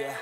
yeah.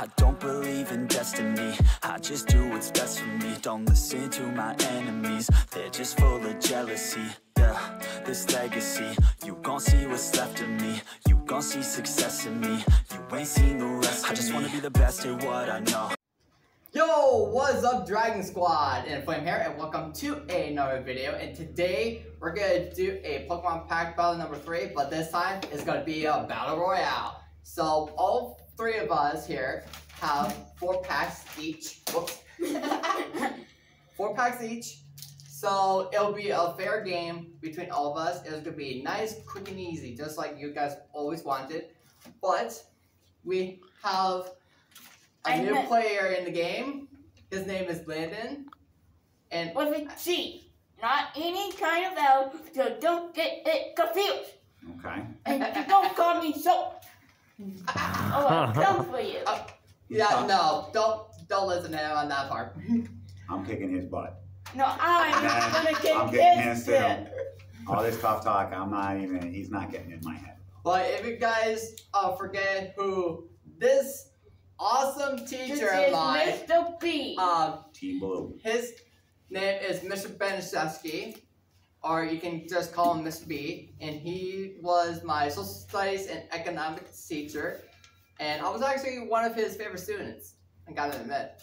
I don't believe in destiny. I just do what's best for me. Don't listen to my enemies. They're just full of jealousy. Yeah, this legacy. You gon' see what's left of me. You gon' see success in me. You ain't seen the rest I just wanna be the best at what I know. Yo, what's up Dragon Squad? Inner Flame here and welcome to another video. And today we're gonna do a Pokemon Pack Battle number 3, but this time it's gonna be a Battle Royale. So all three of us here have four packs each. Whoops. four packs each. So it'll be a fair game between all of us. It's gonna be nice, quick, and easy, just like you guys always wanted. But we have a I new met- player in the game. His name is Landon. And with a G, not any kind of L, so don't get it confused. Okay. And don't call me so. Oh, I'm done for you. yeah, no, don't don't listen to him on that part. I'm kicking his butt. No, I'm Nah, gonna I'm get getting this. hands to him. All this tough talk, I'm not even, he's not getting in my head. But if you guys uh, forget who this awesome teacher is of mine, Mr. B. um, Team Blue. his name is Mr. Benishevsky, or you can just call him Mr. B, and he was my social studies and economics teacher, and I was actually one of his favorite students. I gotta admit.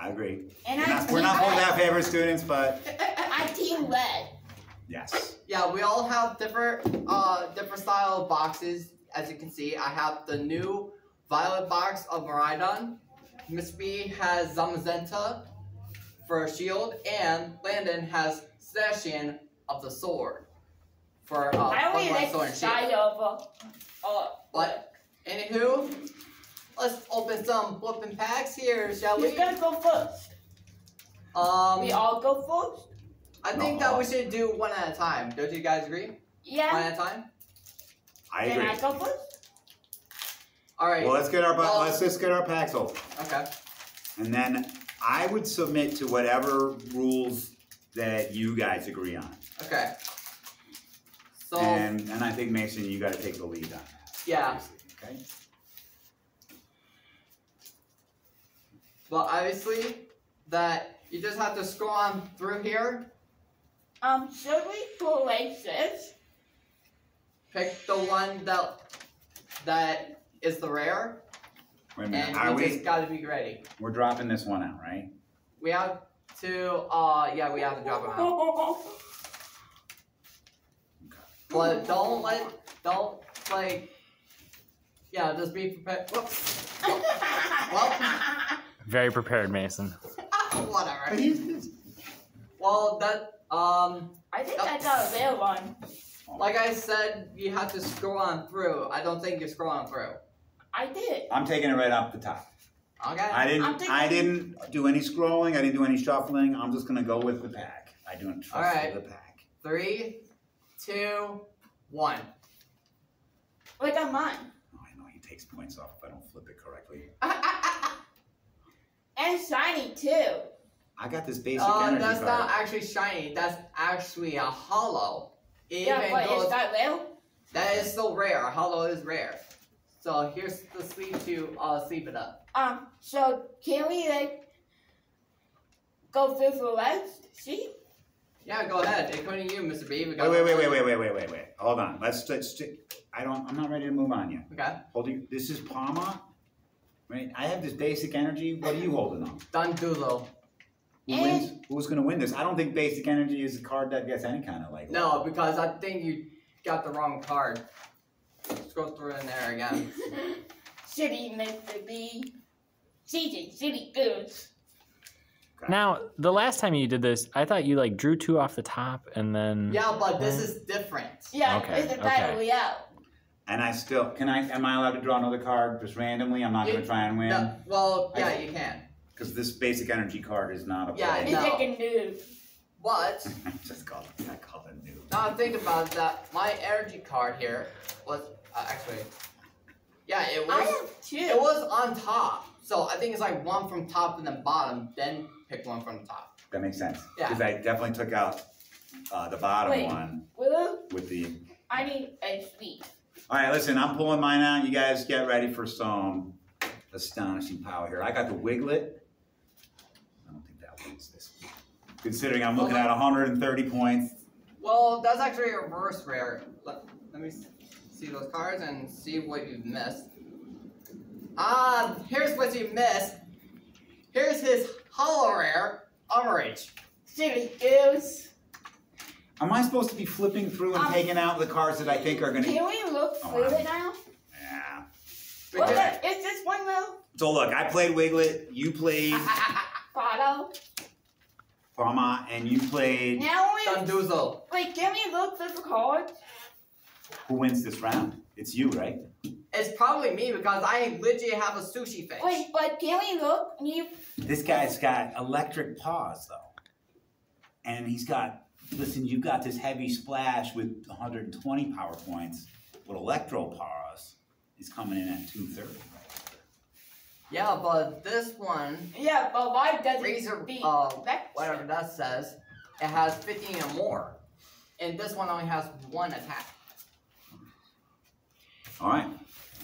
I agree. and We're I not, we're not team both our favorite students, but I team led. yes. Yeah, we all have different uh different style of boxes. As you can see, I have the new violet box of Miraidon. Miss B has Zamazenta for a shield, and Landon has Zacian of the sword for uh, I only Pokemon like Sword the and Shield. side of uh, uh, But anywho, let's open some flipping packs here, shall we? Who's gonna go first? Um, We all go first? I think that we should do one at a time. Don't you guys agree? Yeah. One at a time. I agree. Can. I go first? All right. Well, let's get our, bu- Well- let's just get our packs open. okay. And then I would submit to whatever rules that you guys agree on. Okay. So And, and I think Mason, you gotta take the lead on that. Yeah. Okay? Well, obviously, that you just have to scroll on through here, Um, should we place this? pick the one that that is the rare, Wait a minute, and are you we, just gotta be ready. we're dropping this one out, right? We have to, uh, yeah, we have to drop it out. But don't let, don't like, yeah, just be prepared. Whoops. Well, Very prepared, Mason. whatever. Well, that, um, I think I got a real one. like I said, you have to scroll on through. I don't think you're scrolling through. I did. I'm taking it right off the top. Okay. I I'm didn't. thinking- I didn't do any scrolling. I didn't do any shuffling. I'm just gonna go with the pack. I don't trust Alright. the pack. Three, two, one. Look at mine. Oh, I know he takes points off if I don't flip it correctly. And shiny too. I got this basic Uh, energy that's card. not actually shiny. That's actually a hollow. It yeah, but goes- is that real? that is so rare. A hollow is rare. So here's the sleeve to uh, sleeve it up. Um, so can we like go through the rest? See? Yeah, go ahead. Including you, Mr. B. We Wait, got wait, wait, wait, wait, wait, wait, wait, wait. Hold on. Let's let's. I don't. I'm not ready to move on yet. Okay. Holding. This is Palma. Right. I have this basic energy. What are you holding on? Dondozo. Who And- wins? Who's gonna win this? I don't think basic energy is a card that gets any kind of like. No, because I think you got the wrong card. Scroll through in there again. City Mr. B. CJ, City Goods. Now, the last time you did this, I thought you like drew two off the top and then. Yeah, but this is different. Yeah, Okay, it's a battle okay. royale. And I still can I am I allowed to draw another card just randomly? I'm not You- gonna try and win No, well, yeah, I- you can. because this basic energy card is not a Yeah, play. It's No. like a new. But I just called it. I called it new. now think about that. My energy card here was uh, actually, yeah, it I was. have two. It was on top. So I think it's like one from top and then bottom, then pick one from the top. That makes sense. Yeah. Because I definitely took out uh, the bottom Wait. one Willow, with the. I need a sweet. All right, listen, I'm pulling mine out. You guys get ready for some astonishing power here. I got the Wiglet. I don't think that wins this. Considering I'm looking at 130 points. Well, that's actually a reverse rare. Let, let me see those cards and see what you've missed. Ah, here's what you missed. Here's his hollow rare, Armarouge. Silly goose. Am I supposed to be flipping through and Um, taking out the cards that I think are going to. Can we look Oh, through wow. it now? Yeah. What Because- the, is this one though? So look, I played Wiglet, you played Photo. Parma, and you played. Now we Dondozo. wait. Can we look through the cards? Who wins this round? It's you, right? It's probably me because I literally have a sushi face. Wait, but can we look? You This guy's got electric paws, though. And he's got, listen, you've got this heavy splash with 120 power points, but electro paws is coming in at 230. Yeah, but this one, yeah, but why does it Razor, beat uh, whatever that says, it has 15 or more. And this one only has one attack. All right,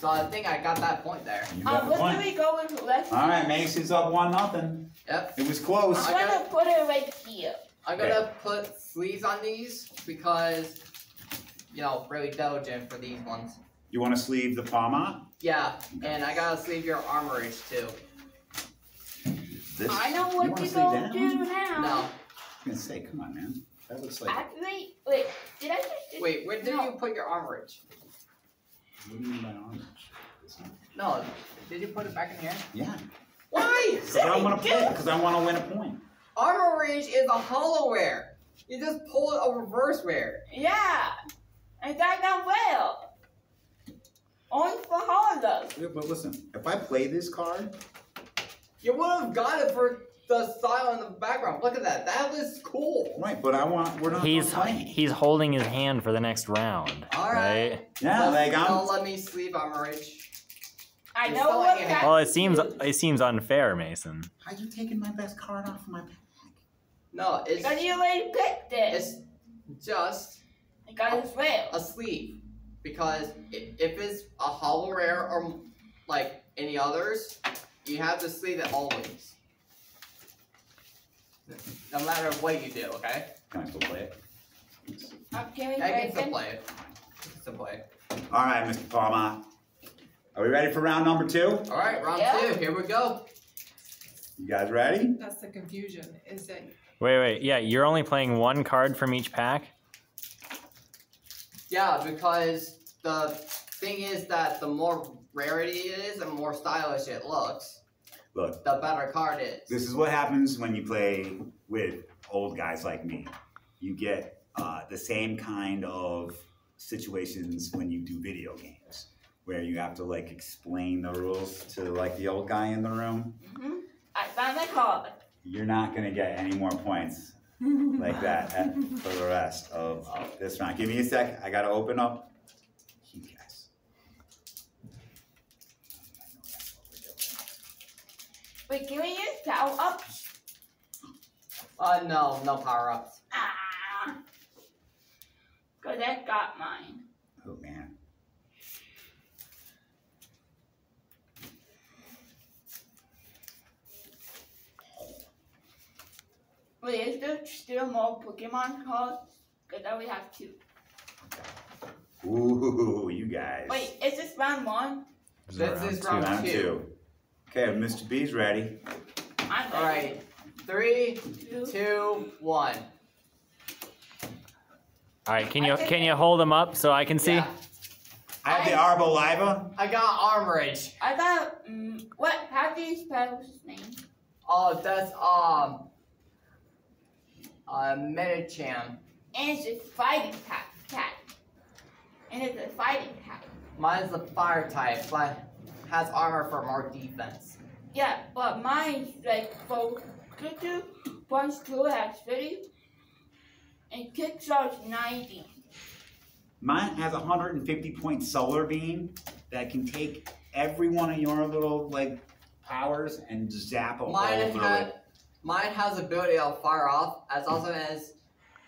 So I think I got that point there. you got Um, the what do we go with left? All right, Mason's up one nothing. Yep. It was close. I'm gonna put it right here. I'm gonna put sleeves on these because, you know, really diligent for these ones. You want to sleeve the Parma? Yeah, and I gotta sleeve your Armarouge too. This? I know you what wanna to sleeve go do now. No, I was gonna say, come on, man. That looks like. Actually, wait. Did I just? do- wait, where did No. you put your Armarouge? What do you mean by orange? No, did you put it back in here? Yeah. Why? Because I want to play. Because I want to win a point. Armarouge is a hollow wear. You just pull it a reverse wear. Yeah. I got that well. Only for Honda. Yeah, but listen, if I play this card, You would have got it for the style in the background. Look at that. That was cool. right? But I want. We're not. He's he's holding his hand for the next round. All right. right? Yeah, Don't- like I'm. Don't let me sleep. Armarouge. I You're know what it. that Well, it seems it seems unfair, Mason. How you taking my best card off of my pack? No, it's Because you already picked it's it. just Because it's real. a sleeve because if it's a hollow rare or like any others, you have to sleeve it always. No matter what you do, okay? Can I still play it? Uh, I'm I can still play it. I can still play it. All right, Mr. Palma. Are we ready for round number two? All right, round Yeah. two. Here we go. You guys ready? That's the confusion, is that Wait, wait, yeah, you're only playing one card from each pack. Yeah, because the thing is that the more rarity it is, the more stylish it looks, Look, the better card is. this is what happens when you play with old guys like me. You get uh, the same kind of situations when you do video games, where you have to like explain the rules to like the old guy in the room. hmm I found my card. You're not gonna get any more points like that for the rest of this round. Give me a sec. I gotta open up. You guys. Wait, can we use power up? Uh, no, no power ups. Ah. Cause I got mine. Oh man. Wait, is there still more Pokemon cards? Cause I only have two. Ooh, you guys. Wait, is this round one? This is round Round two. Two. Okay, Mr. B's ready. I'm All right, three, Two. two, one. All right, can you can you hold them up so I can see? Yeah, I have the Arboliva. I got Armarouge. I got um, what? How do you spell his name? Oh, that's um, uh, Medicham. And it's a fighting cat. Cat. And it's a fighting cat. Mine's a fire type, but has armor for more defense. Yeah, but mine's like both kick two, punch two has 30, and kick charge 90. Mine has a 150 point solar beam that can take every one of your little like powers and zap them hole Mine through had, it. mine has ability to fire off, as also as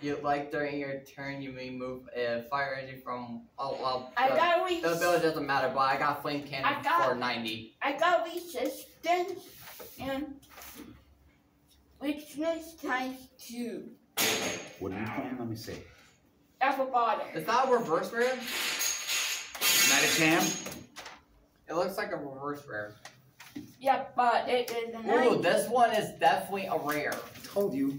you like during your turn you may move a fire engine from oh well I the, got re- the ability doesn't matter, but I got flame cannon I got- for ninety. I got resistance and weakness times two What are you playing? Let me see. at the bottom. Is that a reverse rare? Medicham? It looks like a reverse rare. Yeah, but it is a Ooh, this one is definitely a rare. I Told you.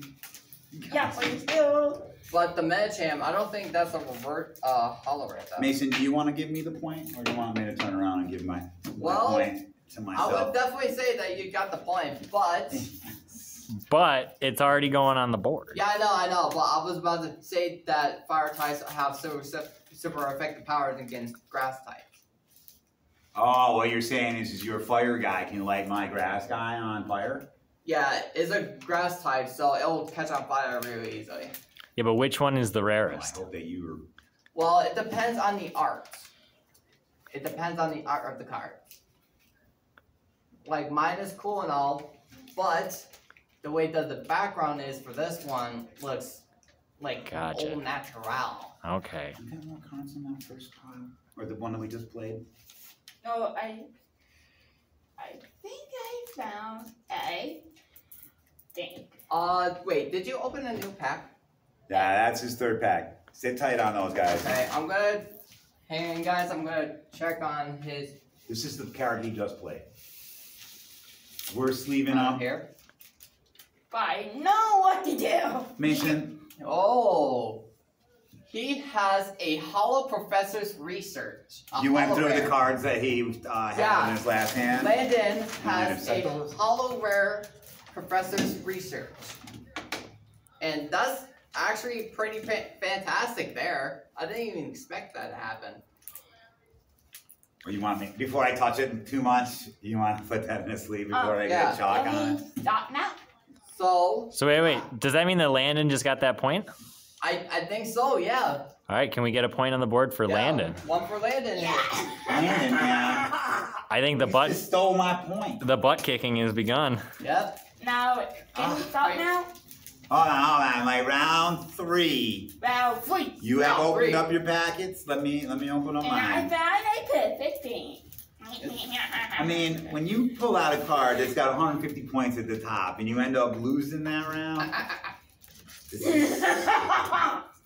Yeah, but it's still. But the Medicham, I don't think that's a revert uh hollow rare though. Mason, do you want to give me the point, or do you want me to turn around and give my, my Well, point to myself? I would definitely say that you got the point, but But it's already going on the board. yeah, I know, I know. But I was about to say that fire types have super super effective powers against grass types. Oh, what you're saying is, is your fire guy can light my grass guy on fire? Yeah, it's a grass type, so it'll catch on fire really easily. Yeah, but which one is the Well, I rarest? hope that you were. Well, it depends on the art. It depends on the art of the card. Like mine is cool and all, but the way that the background is for this one looks like Gotcha. old natural. Okay. You got more cards in that first pile, or the one that we just played? No, I. I think I found a thing. Uh, wait, did you open a new pack? Yeah, that's his third pack. Sit tight on those guys. Okay, I'm gonna hang on, guys. I'm gonna check on his This is the card he just played. We're sleeving on up. here. But I know what to do. Mason, Oh, he has a Hollow Professor's Research. You went hollow through the cards that he uh, had Yeah. in his last hand. Landon might has a. Hollow Rare Professor's Research, and that's actually pretty fa- fantastic. There, I didn't even expect that to happen. Or you want me before I touch it too much? You want to put that in a sleeve before I Uh, yeah. get chalk Let on me it? stop now. So So wait, wait. Does that mean that Landon just got that point? I, I think so. Yeah. All right, can we get a point on the board for Yeah, Landon? One for Landon. here. Landon, man. I think the butt just stole my point. the butt kicking has begun. Yep. Now, can Ah, we stop wait. now? Hold on, hold on. Like round three. Round three. You have Round opened three. up your packets. Let me let me open up And I mine. found a perfect thing. I mean, when you pull out a card that's got 150 points at the top and you end up losing that round, this is-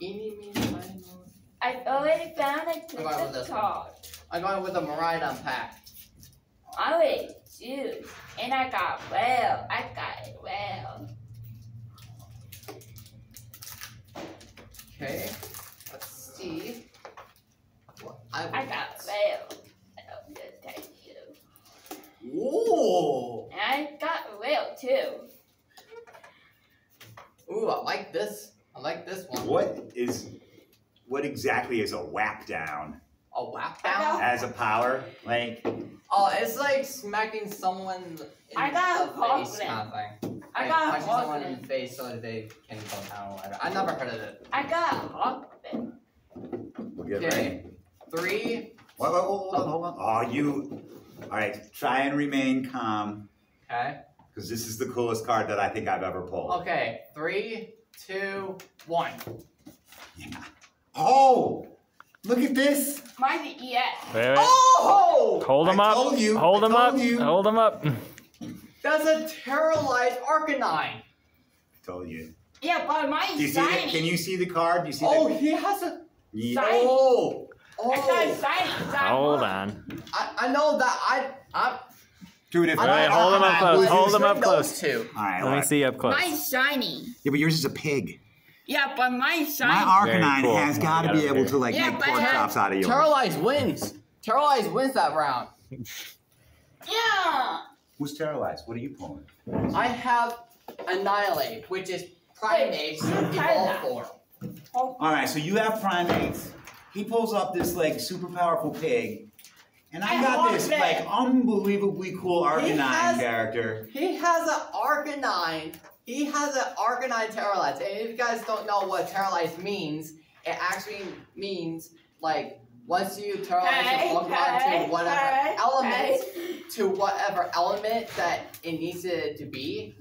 Eeny, meeny, miny, moe. I already found a going with perfect this one. card. I got it with the Maridon pack. I already. And I got well. I got it well. Okay. Let's see. What I, I got well. I'll just tell you. Ooh. And I got well too. Ooh, I like this. I like this one. what is what exactly is a whack down A whack I down? as a power? Like Oh, it's like smacking someone in I got the a face Hawkman. kind of thing. I Like, got a punching someone in the face so that they can go down or whatever. I never heard of it. I got Hawkman. we'll get Okay. ready. Three. Whoa, whoa, whoa, hold on, hold on. Oh, you. All right, try and remain calm Okay. because this is the coolest card that I think I've ever pulled. Okay. Three, two, one. Yeah. Oh, look at this. Mine's an ES. Wait, wait. Oh! Hold them I up. told you, Hold I him up. you. Hold them up. That's a terrorized Arcanine. I Told you. Yeah, but mine's Do you see shiny. Can you see the card? Do you see Oh, the? he has a. Yeah. Oh. I got Oh. shiny. Got Hold on. I, I know that I. I'm. Dude, if I Alright, hold them up close, I- hold him up close. Two. All right, Let me look. see up close. Mine's shiny. Yeah, but yours is a pig. Yeah, but mine's My shiny. Very Arcanine cool. has got to be able to like Yeah, make pork chops out of yours. Terrorize wins. Terrorize wins that round. Yeah. Who's terrorized? What are you pulling? I have Annihilape, which is Primeape's Wait, evolved form. Oh. All right, so you have primates. He pulls up this like super powerful pig, and I I got this that. like unbelievably cool Arcanine has- character. He has an Arcanine. He has an Arcanine Terralize. And if you guys don't know what Terralize means, it actually means like once you terrorize Hey, your Pokemon hey, to whatever hey, element, hey. to whatever element that it needs it to be,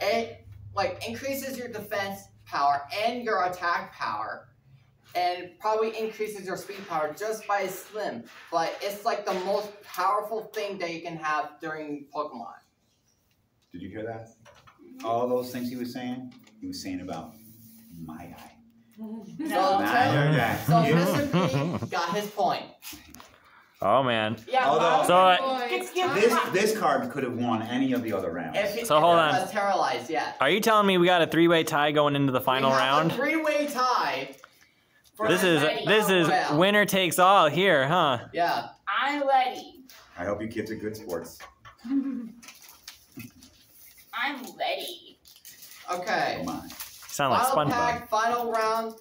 it like increases your defense, power and your attack power. And it probably increases your speed power just by a slim. But it's like the most powerful thing that you can have during Pokemon. Did you hear that? All those things he was saying, he was saying about my guy. So, No. Nah, I heard that. so You- Mr. P got his point. oh man. Yeah, Although- So, uh, Boy, Just give This this card could have won any of the other rounds. If it, So if hold it on. was paralyzed, yeah. Are you telling me we got a three-way tie going into the final we have round? A three-way tie. For This is the this is oh, round. winner takes all here, huh? Yeah. I'm ready. I hope you kids are good sports. I'm ready. Okay. Oh, Come on. Sound like final SpongeBob. pack, final round.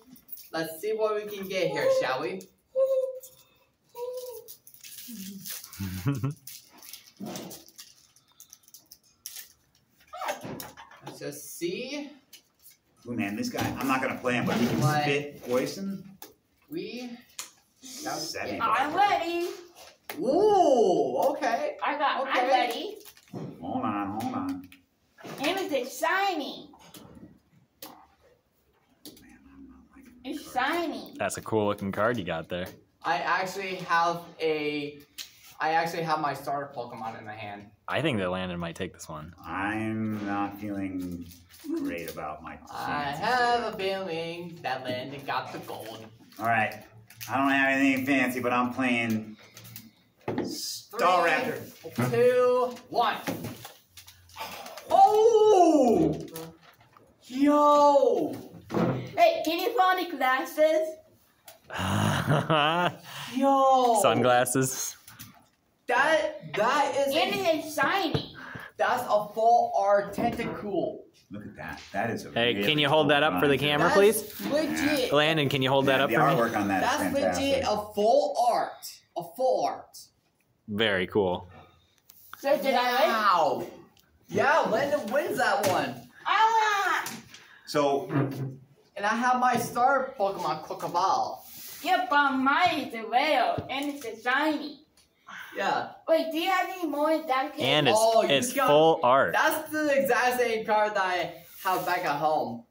Let's see what we can get here, shall we? Let's just see. Ooh, man, this guy, I'm not gonna play him, but he can What? spit poison. We. Seventy. I'm ready. Ooh, okay. I got. I'm ready. Hold on, hold on. And it's exciting. Man, I'm not liking It's shiny. That's a cool looking card you got there. I actually have a. I actually have my starter Pokemon in my hand. I think that Landon might take this one. I'm not feeling great about my I have here. a feeling that Landon got the gold. All right. I don't have anything fancy, but I'm playing Star Three, Raptor. Two, one. Oh! Yo! Hey, can you find the glasses? Yo! Sunglasses. That that is And a, it's shiny. that's a full art tentacool. Look at that. That is a Hey, really can you hold that up for the camera, That's please? legit. Landon, can you hold that up the for me? artwork on that is That's fantastic. legit a full art. A full art. Very cool. So did I win? Wow. Yeah, Landon wins that one. I won. So And I have my star Pokemon Kokoball. Yep, but mine is a whale and it's a shiny. Yeah. Wait, do you have any more in that case? And it's Oh, it's got- full art. That's the exact same card that I have back at home.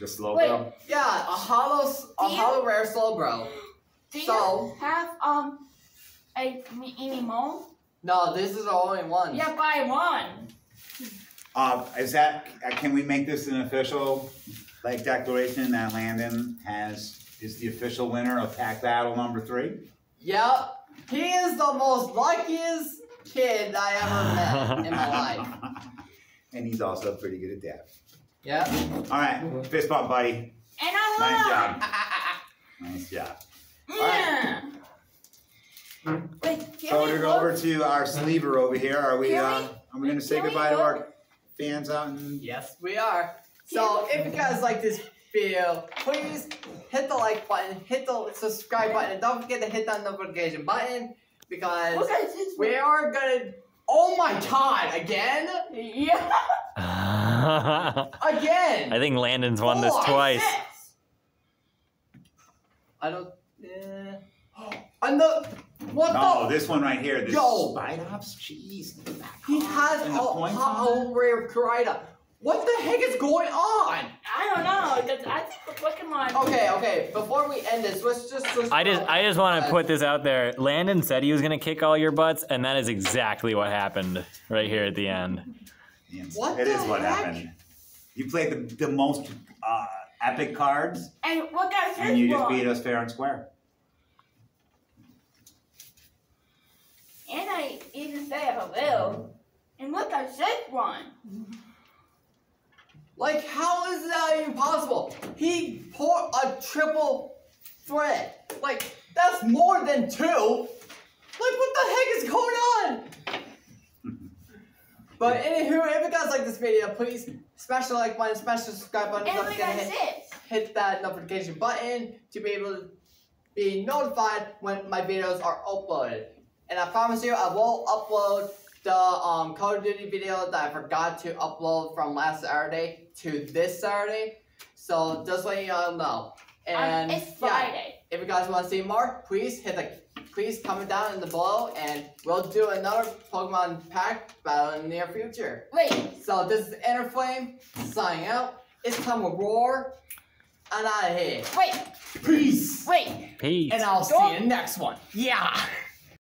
the slow Wait. bro. Yeah, a hollow, a Do you- hollow rare Slowbro. do you have um a, any more? No, this is the only one. Yeah, but I won. Uh, is that? uh, Can we make this an official, like, declaration that Landon has is the official winner of Pack Battle number three? Yep. He is the most luckiest kid I ever met in my life. and he's also pretty good at that. Yep. All right, fist bump, buddy. And I Nice job. Nice job. Yeah. Wait, can So we we're look? go over to our sleever over here. Are we? Can Uh, are we gonna say goodbye to our fans out in? Yes, we are. So if you guys like this video, please hit the like button, hit the subscribe button, and don't forget to hit that notification button because Look at this we are gonna. Oh my god! Again? Yeah. Again. I think Landon's won this Oh, I twice. Yes. I don't. Uh, and the what No, the? this one right here. This Yo. Spidops. Jeez. He has And a the points on hollow rare Karida. What the heck is going on? I don't know, I think the Pokemon. Okay, okay. Before we end this, let's just. let's- I just I just want to put this out there. Landon said he was gonna kick all your butts, and that is exactly what happened right here at the end. Yes, What it the is what heck? happened. You played the, the most uh, epic cards, And what got this and you just beat us fair and square. And I even say hello. And look at this one. Like, how is that even possible? He poured a triple threat. Like, that's more than two. Like, what the heck is going on? But anywho, if you guys like this video, please smash the like button, smash the subscribe button, And don't look forget at to hit, hit that notification button to be able to be notified when my videos are uploaded. And I promise you, I will upload the um, Call of Duty video that I forgot to upload from last Saturday to this Saturday. So just letting you all know. And Um, it's yeah, if you guys want to see more, please hit the please comment down in the below, and we'll do another Pokemon pack battle in the near future. Wait, So this is Inner Flame signing out. It's time to roar I'm out of here. Wait, Peace. wait. Peace. And I'll see Don't- you next one. Yeah.